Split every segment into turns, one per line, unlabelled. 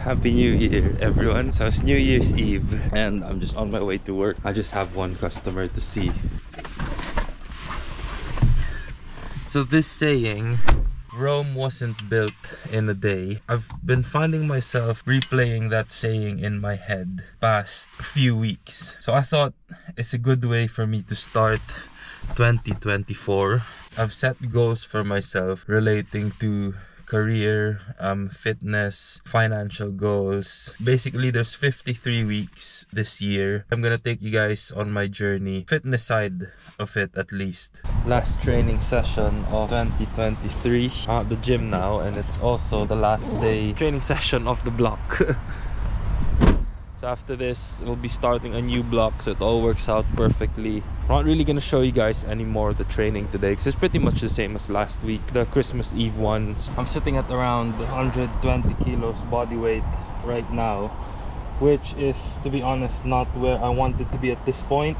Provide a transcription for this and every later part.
Happy New Year, everyone. So it's New Year's Eve and I'm just on my way to work. I just have one customer to see. So this saying, Rome wasn't built in a day. I've been finding myself replaying that saying in my head past few weeks. So I thought it's a good way for me to start 2024. I've set goals for myself relating to career, um, fitness, financial goals. Basically, there's 53 weeks this year. I'm gonna take you guys on my journey, fitness side of it at least. Last training session of 2023. I'm at the gym now, and it's also the last day training session of the block. So after this, we'll be starting a new block so it all works out perfectly. I'm not really gonna show you guys any more of the training today because it's pretty much the same as last week, the Christmas Eve ones. I'm sitting at around 120 kilos body weight right now, which is, to be honest, not where I wanted to be at this point.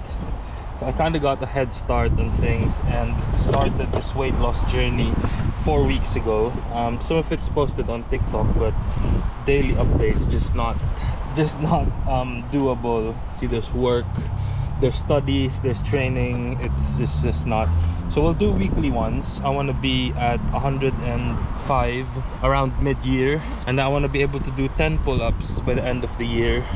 So I kind of got a head start on things and started this weight loss journey four weeks ago. Um, some of it's posted on TikTok, but daily updates just not just not um, doable. See, there's work, there's studies, there's training. It's just, just not. So we'll do weekly ones. I want to be at 105 around mid-year, and I want to be able to do 10 pull-ups by the end of the year.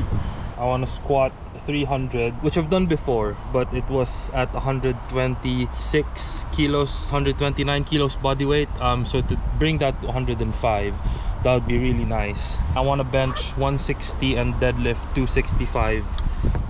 I want to squat 300 which I've done before but it was at 126 kilos 129 kilos body weight. Um so to bring that to 105 that would be really nice. I want to bench 160 and deadlift 265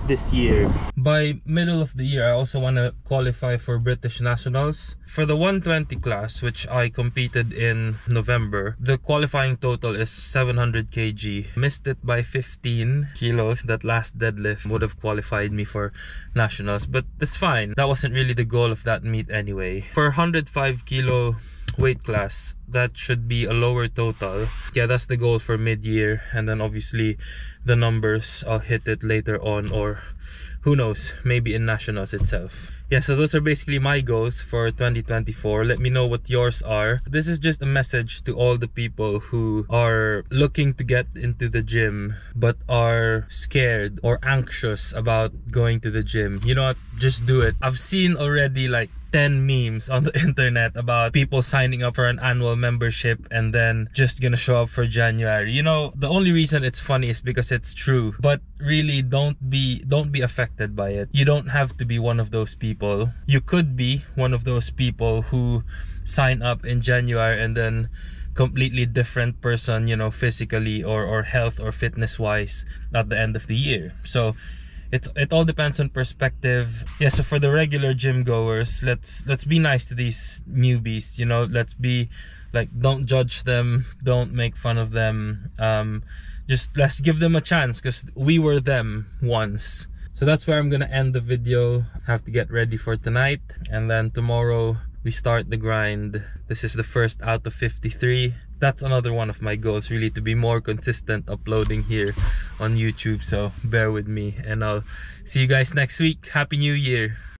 this year. By middle of the year, I also want to qualify for British Nationals. For the 120 class, which I competed in November, the qualifying total is 700 kg. Missed it by 15 kilos. That last deadlift would have qualified me for Nationals, but that's fine. That wasn't really the goal of that meet anyway. For 105 kilo weight class that should be a lower total. Yeah that's the goal for mid-year and then obviously the numbers i'll hit it later on or who knows maybe in nationals itself yeah so those are basically my goals for 2024 let me know what yours are this is just a message to all the people who are looking to get into the gym but are scared or anxious about going to the gym you know what just do it i've seen already like 10 memes on the internet about people signing up for an annual membership and then just gonna show up for January. You know, the only reason it's funny is because it's true. But really don't be don't be affected by it. You don't have to be one of those people. You could be one of those people who sign up in January and then completely different person, you know, physically or or health or fitness wise at the end of the year. So it's it all depends on perspective. Yeah so for the regular gym goers let's let's be nice to these newbies you know? Let's be like don't judge them don't make fun of them. Um just let's give them a chance because we were them once so that's where i'm gonna end the video. Have to get ready for tonight. And then tomorrow we start the grind. This is the first out of 53 that's another one of my goals really to be more consistent uploading here on youtube. So bear with me and i'll see you guys next week. Happy new year